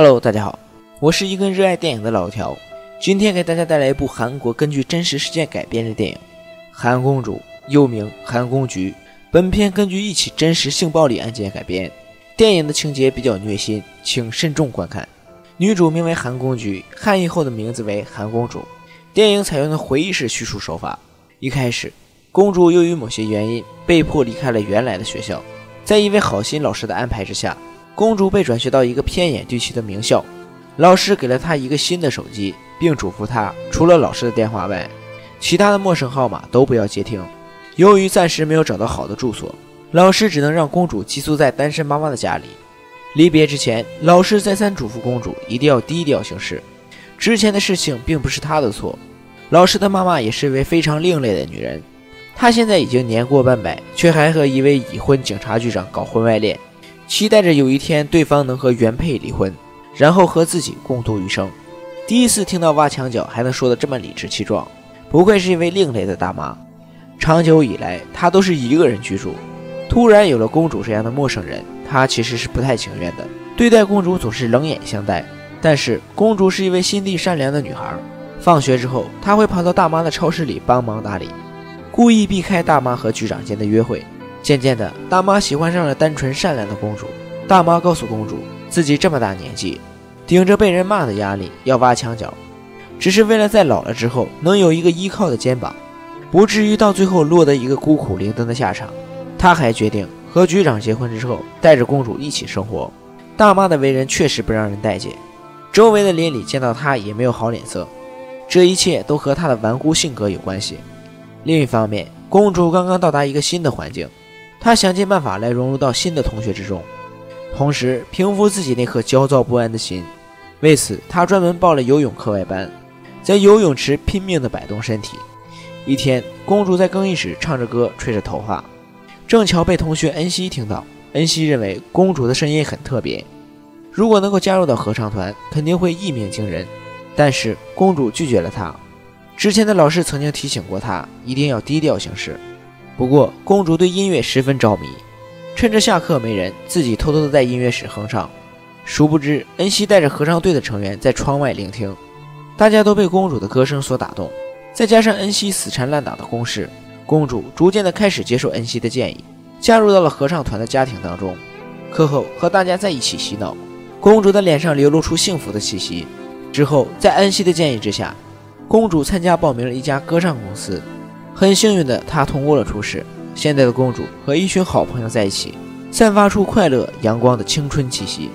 Hello，大家好，我是一个热爱电影的老条，今天给大家带来一部韩国根据真实事件改编的电影《韩公主》，又名《韩公菊》。本片根据一起真实性暴力案件改编，电影的情节比较虐心，请慎重观看。女主名为韩公菊，汉译后的名字为韩公主。电影采用的回忆式叙述手法，一开始，公主由于某些原因被迫离开了原来的学校，在一位好心老师的安排之下。公主被转学到一个偏远地区的名校，老师给了她一个新的手机，并嘱咐她除了老师的电话外，其他的陌生号码都不要接听。由于暂时没有找到好的住所，老师只能让公主寄宿在单身妈妈的家里。离别之前，老师再三嘱咐公主一定要低调行事。之前的事情并不是她的错，老师的妈妈也是一位非常另类的女人，她现在已经年过半百，却还和一位已婚警察局长搞婚外恋。期待着有一天对方能和原配离婚，然后和自己共度余生。第一次听到挖墙脚还能说得这么理直气壮，不愧是一位另类的大妈。长久以来，她都是一个人居住，突然有了公主这样的陌生人，她其实是不太情愿的。对待公主总是冷眼相待，但是公主是一位心地善良的女孩。放学之后，她会跑到大妈的超市里帮忙打理，故意避开大妈和局长间的约会。渐渐的，大妈喜欢上了单纯善良的公主。大妈告诉公主，自己这么大年纪，顶着被人骂的压力要挖墙脚，只是为了在老了之后能有一个依靠的肩膀，不至于到最后落得一个孤苦伶仃的下场。她还决定和局长结婚之后，带着公主一起生活。大妈的为人确实不让人待见，周围的邻里见到她也没有好脸色。这一切都和她的顽固性格有关系。另一方面，公主刚刚到达一个新的环境。他想尽办法来融入到新的同学之中，同时平复自己那颗焦躁不安的心。为此，他专门报了游泳课外班，在游泳池拼命地摆动身体。一天，公主在更衣室唱着歌，吹着头发，正巧被同学恩熙听到。恩熙认为公主的声音很特别，如果能够加入到合唱团，肯定会一鸣惊人。但是公主拒绝了他。之前的老师曾经提醒过她，一定要低调行事。不过，公主对音乐十分着迷，趁着下课没人，自己偷偷的在音乐室哼唱。殊不知，恩熙带着合唱队的成员在窗外聆听，大家都被公主的歌声所打动。再加上恩熙死缠烂打的攻势，公主逐渐的开始接受恩熙的建议，加入到了合唱团的家庭当中。课后和大家在一起洗脑，公主的脸上流露出幸福的气息。之后，在恩熙的建议之下，公主参加报名了一家歌唱公司。很幸运的，她通过了初试。现在的公主和一群好朋友在一起，散发出快乐阳光的青春气息。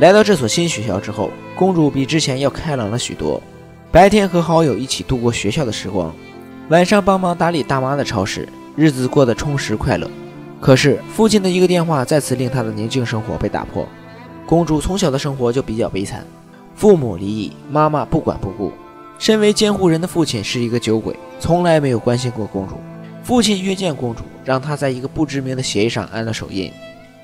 来到这所新学校之后，公主比之前要开朗了许多。白天和好友一起度过学校的时光，晚上帮忙打理大妈的超市，日子过得充实快乐。可是父亲的一个电话再次令她的宁静生活被打破。公主从小的生活就比较悲惨，父母离异，妈妈不管不顾。身为监护人的父亲是一个酒鬼，从来没有关心过公主。父亲约见公主，让她在一个不知名的协议上安了手印。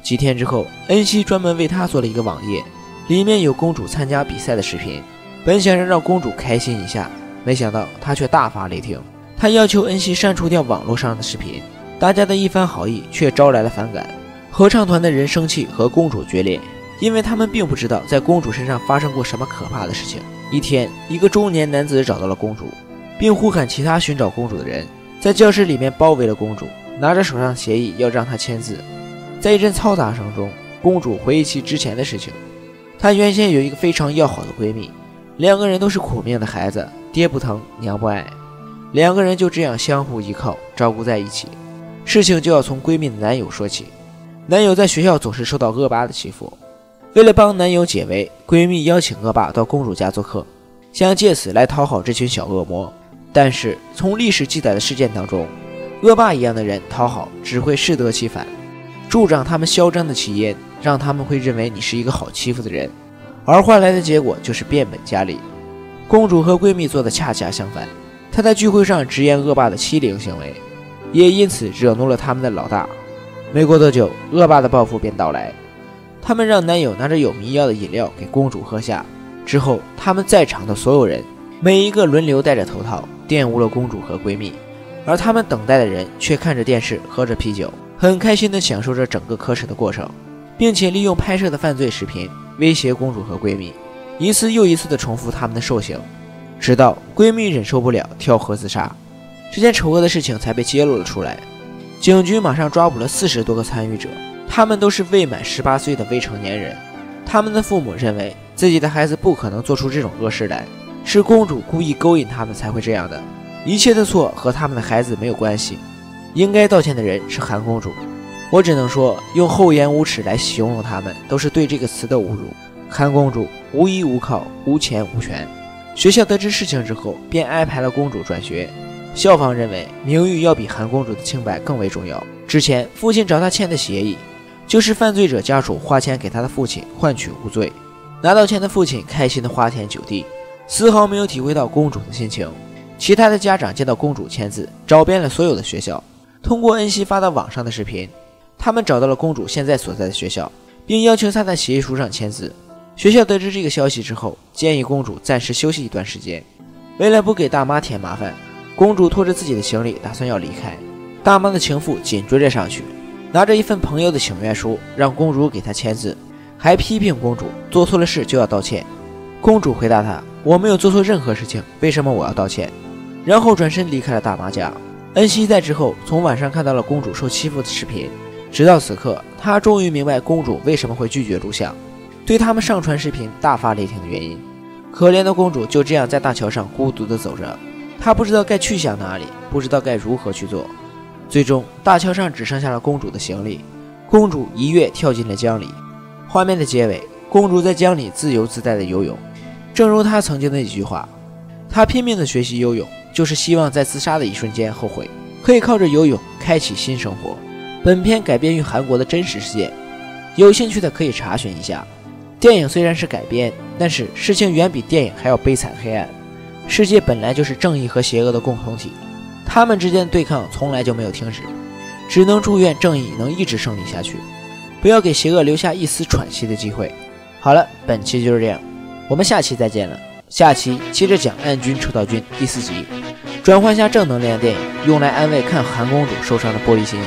几天之后，恩熙专门为她做了一个网页，里面有公主参加比赛的视频。本想着让公主开心一下，没想到她却大发雷霆。她要求恩熙删除掉网络上的视频。大家的一番好意却招来了反感。合唱团的人生气和公主决裂，因为他们并不知道在公主身上发生过什么可怕的事情。一天，一个中年男子找到了公主，并呼喊其他寻找公主的人，在教室里面包围了公主，拿着手上的协议要让她签字。在一阵嘈杂声中，公主回忆起之前的事情。她原先有一个非常要好的闺蜜，两个人都是苦命的孩子，爹不疼娘不爱，两个人就这样相互依靠，照顾在一起。事情就要从闺蜜的男友说起，男友在学校总是受到恶霸的欺负。为了帮男友解围，闺蜜邀请恶霸到公主家做客，想借此来讨好这群小恶魔。但是从历史记载的事件当中，恶霸一样的人讨好只会适得其反，助长他们嚣张的气焰，让他们会认为你是一个好欺负的人，而换来的结果就是变本加厉。公主和闺蜜做的恰恰相反，她在聚会上直言恶霸的欺凌行为，也因此惹怒了他们的老大。没过多久，恶霸的报复便到来。他们让男友拿着有迷药的饮料给公主喝下，之后，他们在场的所有人每一个轮流戴着头套，玷污了公主和闺蜜，而他们等待的人却看着电视，喝着啤酒，很开心地享受着整个可耻的过程，并且利用拍摄的犯罪视频威胁公主和闺蜜，一次又一次地重复他们的兽行，直到闺蜜忍受不了跳河自杀，这件丑恶的事情才被揭露了出来。警局马上抓捕了四十多个参与者，他们都是未满十八岁的未成年人。他们的父母认为自己的孩子不可能做出这种恶事来，是公主故意勾引他们才会这样的，一切的错和他们的孩子没有关系。应该道歉的人是韩公主。我只能说，用厚颜无耻来形容他们，都是对这个词的侮辱。韩公主无依无靠，无钱无权。学校得知事情之后，便安排了公主转学。校方认为名誉要比韩公主的清白更为重要。之前父亲找他签的协议，就是犯罪者家属花钱给他的父亲换取无罪。拿到钱的父亲开心的花天酒地，丝毫没有体会到公主的心情。其他的家长见到公主签字，找遍了所有的学校，通过恩熙发到网上的视频。他们找到了公主现在所在的学校，并要求她在协议书上签字。学校得知这个消息之后，建议公主暂时休息一段时间。为了不给大妈添麻烦，公主拖着自己的行李打算要离开。大妈的情妇紧追着上去，拿着一份朋友的请愿书，让公主给她签字，还批评公主做错了事就要道歉。公主回答他：“我没有做错任何事情，为什么我要道歉？”然后转身离开了大妈家。恩熙在之后从网上看到了公主受欺负的视频。直到此刻，他终于明白公主为什么会拒绝录像，对他们上传视频大发雷霆的原因。可怜的公主就这样在大桥上孤独地走着，她不知道该去向哪里，不知道该如何去做。最终，大桥上只剩下了公主的行李，公主一跃跳进了江里。画面的结尾，公主在江里自由自在地游泳，正如她曾经的一句话：“她拼命地学习游泳，就是希望在自杀的一瞬间后悔，可以靠着游泳开启新生活。”本片改编于韩国的真实事件，有兴趣的可以查询一下。电影虽然是改编，但是事情远比电影还要悲惨黑暗。世界本来就是正义和邪恶的共同体，他们之间的对抗从来就没有停止。只能祝愿正义能一直胜利下去，不要给邪恶留下一丝喘息的机会。好了，本期就是这样，我们下期再见了。下期接着讲《暗军扯道君》第四集，转换下正能量电影，用来安慰看韩公主受伤的玻璃心。